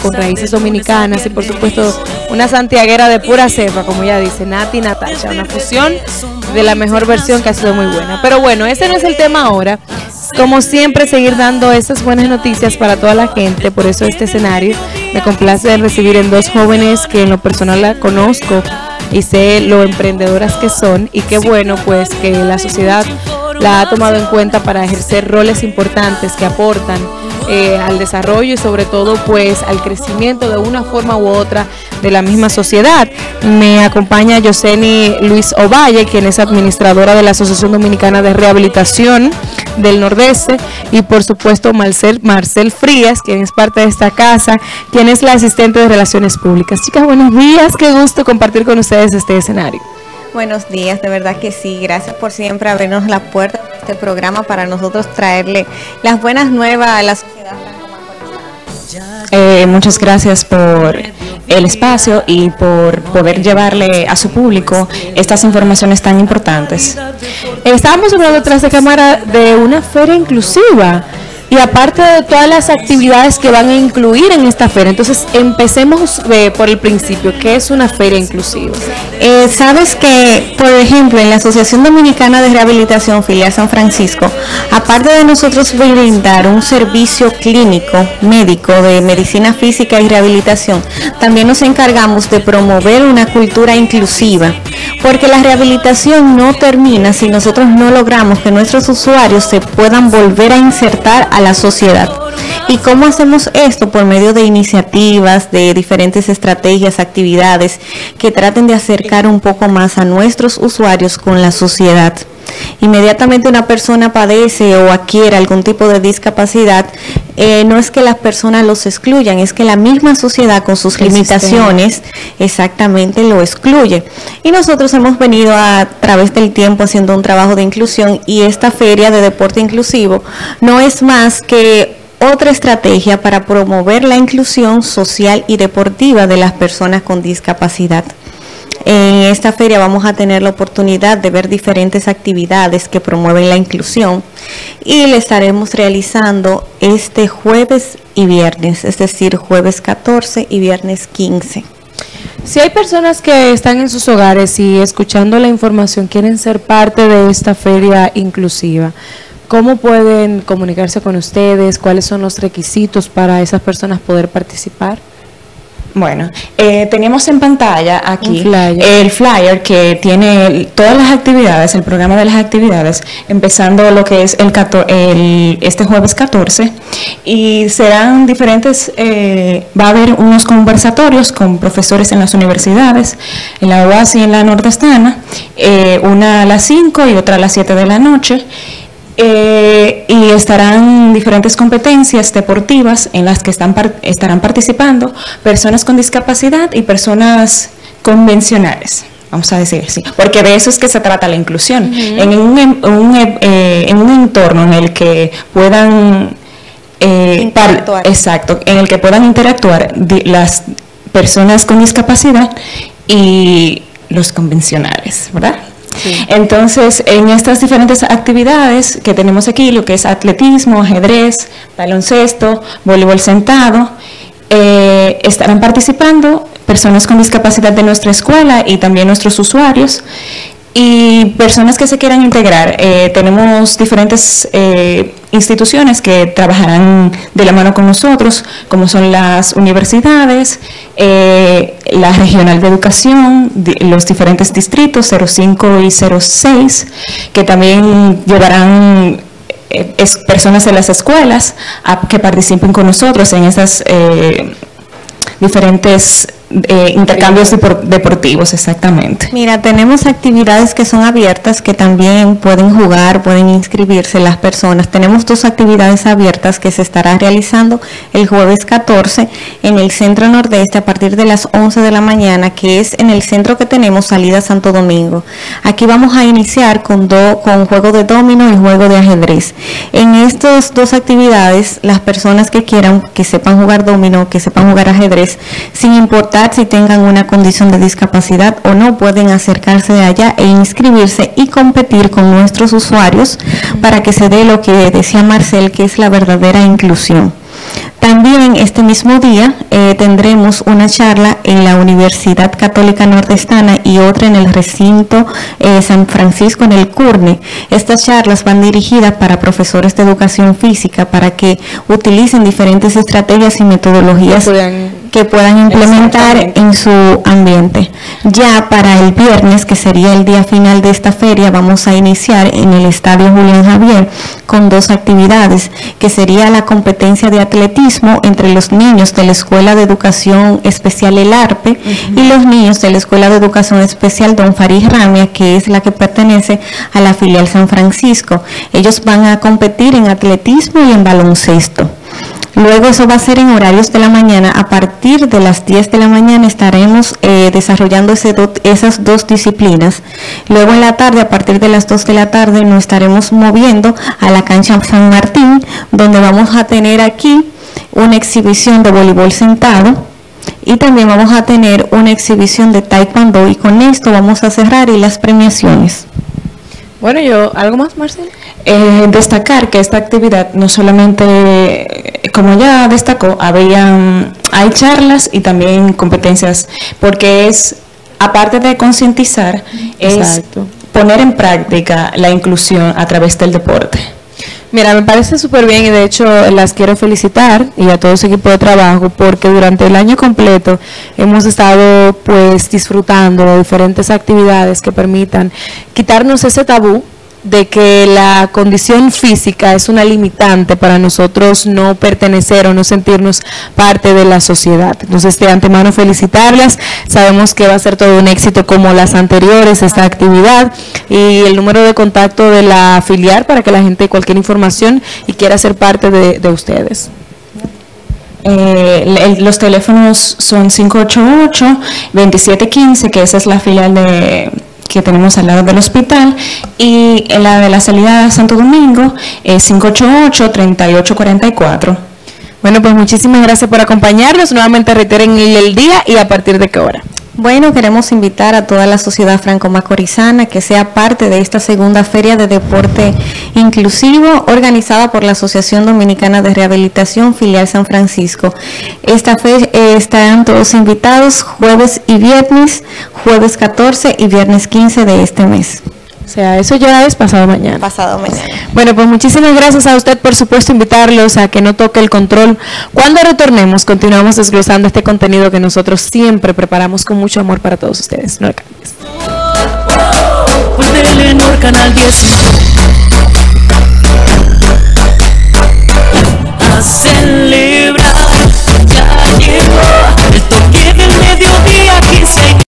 con raíces dominicanas y por supuesto una santiaguera de pura cepa, como ya dice, Nati Natasha, una fusión de la mejor versión que ha sido muy buena. Pero bueno, ese no es el tema ahora. Como siempre, seguir dando esas buenas noticias para toda la gente, por eso este escenario me complace recibir en dos jóvenes que en lo personal la conozco y sé lo emprendedoras que son y qué bueno pues que la sociedad la ha tomado en cuenta para ejercer roles importantes que aportan eh, al desarrollo y sobre todo pues al crecimiento de una forma u otra de la misma sociedad. Me acompaña Yoseni Luis Ovalle, quien es administradora de la Asociación Dominicana de Rehabilitación del Nordeste y por supuesto Marcel, Marcel Frías, quien es parte de esta casa, quien es la asistente de Relaciones Públicas. Chicas, buenos días, qué gusto compartir con ustedes este escenario. Buenos días, de verdad que sí. Gracias por siempre abrirnos la puerta de este programa para nosotros traerle las buenas nuevas a la sociedad eh, muchas gracias por el espacio y por poder llevarle a su público estas informaciones tan importantes. Estábamos hablando detrás de cámara de una feria inclusiva y aparte de todas las actividades que van a incluir en esta feria. Entonces, empecemos eh, por el principio, ¿qué es una feria inclusiva? Eh, Sabes que, por ejemplo, en la Asociación Dominicana de Rehabilitación Filial San Francisco, aparte de nosotros brindar un servicio clínico, médico, de medicina física y rehabilitación, también nos encargamos de promover una cultura inclusiva, porque la rehabilitación no termina si nosotros no logramos que nuestros usuarios se puedan volver a insertar a la sociedad. ¿Y cómo hacemos esto? Por medio de iniciativas, de diferentes estrategias, actividades que traten de acercar un poco más a nuestros usuarios con la sociedad. Inmediatamente una persona padece o adquiere algún tipo de discapacidad, eh, no es que las personas los excluyan, es que la misma sociedad con sus limitaciones exactamente lo excluye. Y nosotros hemos venido a, través del tiempo haciendo un trabajo de inclusión y esta feria de deporte inclusivo no es más que otra estrategia para promover la inclusión social y deportiva de las personas con discapacidad. En esta feria vamos a tener la oportunidad de ver diferentes actividades que promueven la inclusión y le estaremos realizando este jueves y viernes, es decir, jueves 14 y viernes 15. Si hay personas que están en sus hogares y escuchando la información quieren ser parte de esta feria inclusiva, ¿cómo pueden comunicarse con ustedes? ¿Cuáles son los requisitos para esas personas poder participar? Bueno, eh, tenemos en pantalla aquí el flyer que tiene todas las actividades, el programa de las actividades, empezando lo que es el, este jueves 14 y serán diferentes, eh, va a haber unos conversatorios con profesores en las universidades, en la UAS y en la Nordestana, eh, una a las 5 y otra a las 7 de la noche eh, y estarán diferentes competencias deportivas en las que están, estarán participando personas con discapacidad y personas convencionales vamos a decir así, porque de eso es que se trata la inclusión, en, un, eh, en, un, entorno en el que puedan eh, interactuar. exacto, en el que puedan interactuar las personas con discapacidad y los convencionales, ¿verdad? Entonces, en estas diferentes actividades que tenemos aquí, lo que es atletismo, ajedrez, baloncesto, voleibol sentado, eh, estarán participando personas con discapacidad de nuestra escuela y también nuestros usuarios y personas que se quieran integrar. Eh, tenemos diferentes eh, instituciones que trabajarán de la mano con nosotros, como son las universidades, la regional de educación, los diferentes distritos 05 y 06, que también llevarán personas de las escuelas a que participen con nosotros en esas diferentes eh, intercambios deportivos, exactamente. Mira, tenemos actividades que son abiertas que también pueden jugar, pueden inscribirse las personas. Tenemos dos actividades abiertas que se estarán realizando el jueves 14 en el centro nordeste a partir de las 11 de la mañana, que es en el centro que tenemos salida Santo Domingo. Aquí vamos a iniciar con, do, con juego de domino y juego de ajedrez. En estas dos actividades, las personas que quieran, que sepan jugar domino, que sepan jugar ajedrez, sin importar si tengan una condición de discapacidad o no, pueden acercarse de allá e inscribirse y competir con nuestros usuarios para que se dé lo que decía Marcel, que es la verdadera inclusión. También este mismo día eh, tendremos una charla en la Universidad Católica Nordestana y otra en el recinto eh, San Francisco en el CURNE. Estas charlas van dirigidas para profesores de educación física para que utilicen diferentes estrategias y metodologías que puedan implementar en su ambiente. Ya para el viernes, que sería el día final de esta feria, vamos a iniciar en el Estadio Julián Javier con dos actividades, que sería la competencia de atletismo entre los niños de la Escuela de Educación Especial El Arpe y los niños de la Escuela de Educación Especial Don Farid Ramia, que es la que pertenece a la filial San Francisco. Ellos van a competir en atletismo y en baloncesto. Luego eso va a ser en horarios de la mañana. A partir de las 10 de la mañana estaremos eh, desarrollando esas dos disciplinas. Luego en la tarde, a partir de las 2 de la tarde, nos estaremos moviendo a la cancha San Martín, donde vamos a tener aquí una exhibición de voleibol sentado y también vamos a tener una exhibición de taekwondo y con esto vamos a cerrar y las premiaciones. Bueno, yo, ¿algo más, Marcel? Eh, destacar que esta actividad no solamente, como ya destacó, había, hay charlas y también competencias, porque es, aparte de concientizar, es poner en práctica la inclusión a través del deporte. Mira, me parece súper bien y de hecho las quiero felicitar y a todo su equipo de trabajo porque durante el año completo hemos estado pues disfrutando de diferentes actividades que permitan quitarnos ese tabú de que la condición física es una limitante para nosotros no pertenecer o no sentirnos parte de la sociedad. Entonces, de antemano felicitarlas. Sabemos que va a ser todo un éxito como las anteriores, esta actividad. Y el número de contacto de la afiliar para que la gente cualquier información y quiera ser parte de, ustedes. Eh, los teléfonos son 588-2715, que esa es la filial de que tenemos al lado del hospital y en la de la salida de Santo Domingo es 588-3844. Bueno, pues muchísimas gracias por acompañarnos. Nuevamente reiteren el día y a partir de qué hora. Bueno, queremos invitar a toda la sociedad franco-macorizana que sea parte de esta segunda feria de deporte inclusivo organizada por la Asociación Dominicana de Rehabilitación Filial San Francisco. Esta feria eh, estarán todos invitados jueves y viernes, jueves 14 y viernes 15 de este mes. O sea, eso ya es pasado mañana. Pasado mañana. Bueno, pues muchísimas gracias a usted, por supuesto, invitarlos a que no toque el control. Cuando retornemos, continuamos desglosando este contenido que nosotros siempre preparamos con mucho amor para todos ustedes. No le cambies.